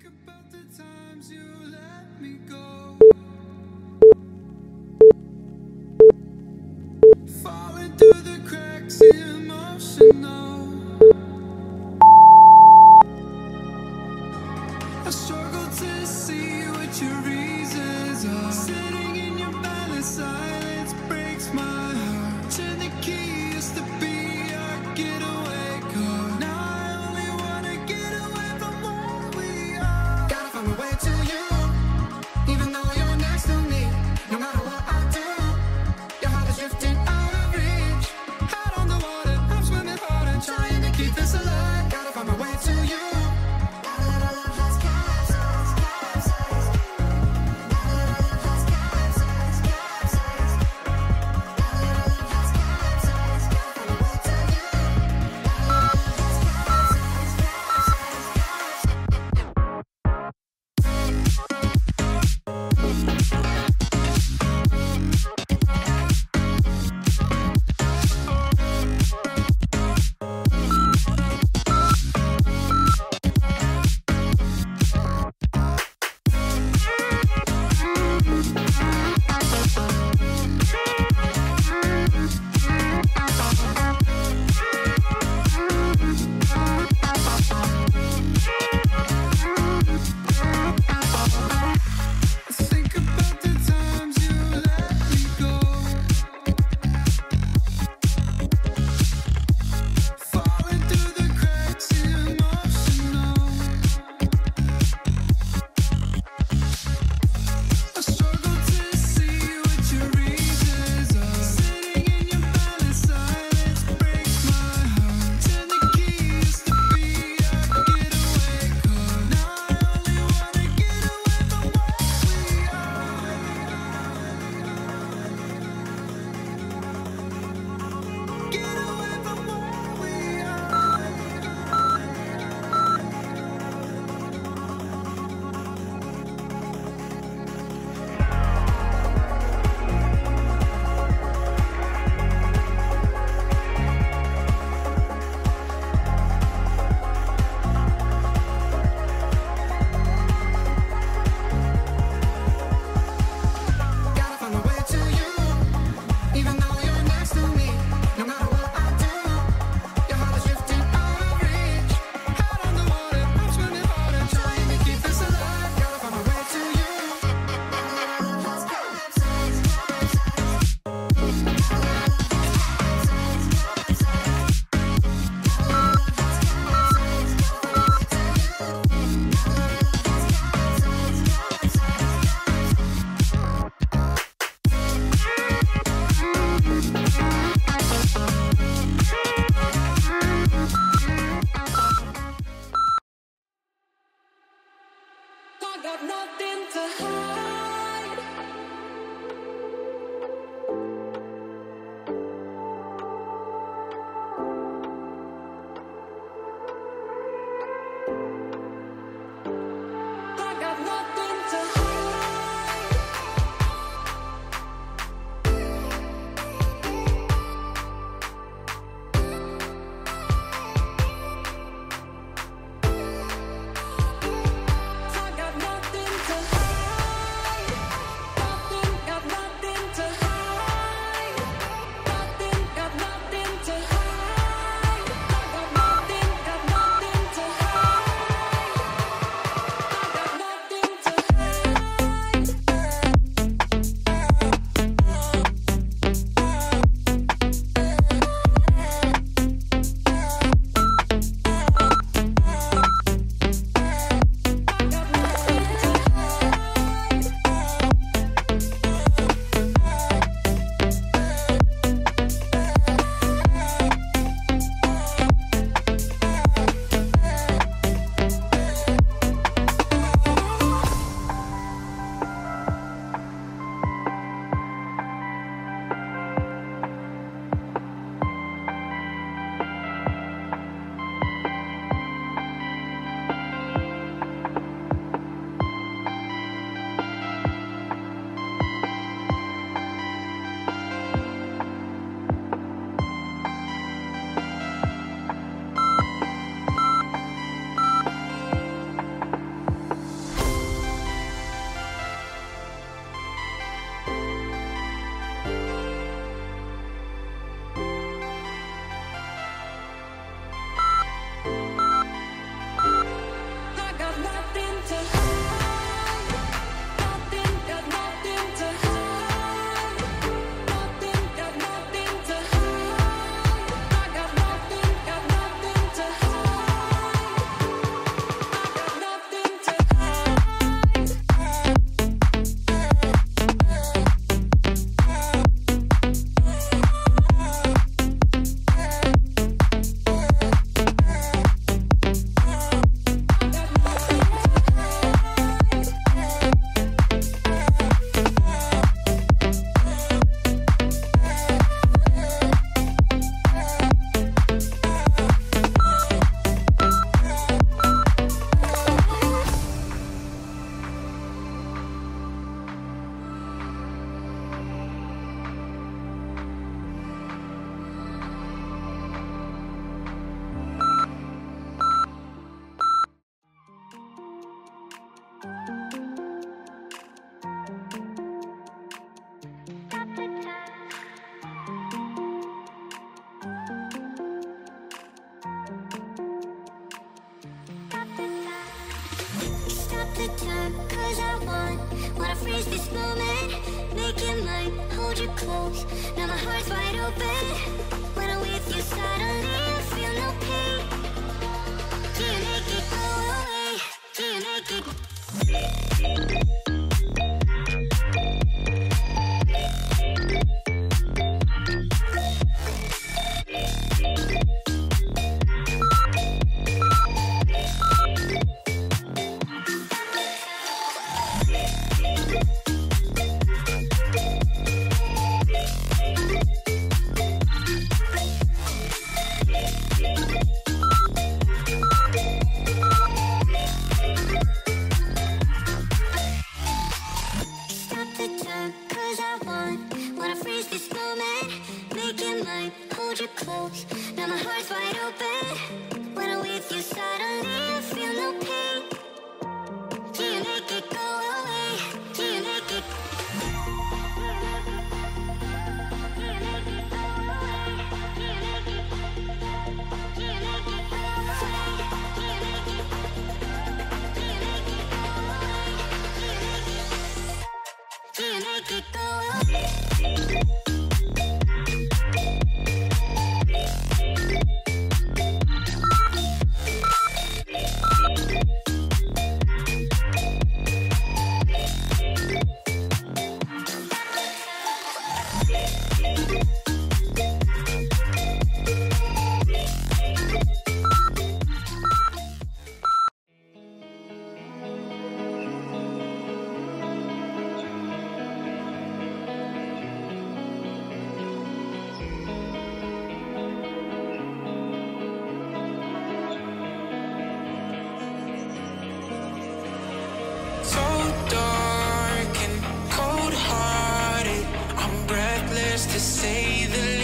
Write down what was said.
silence I circle to see what your reasons are. Sitting in your silence breaks my heart. Turn the key, used to the time Cause I want, wanna freeze this moment. Make it mine, hold you close. Now my heart's wide open When I'm with you, reckless to say the least.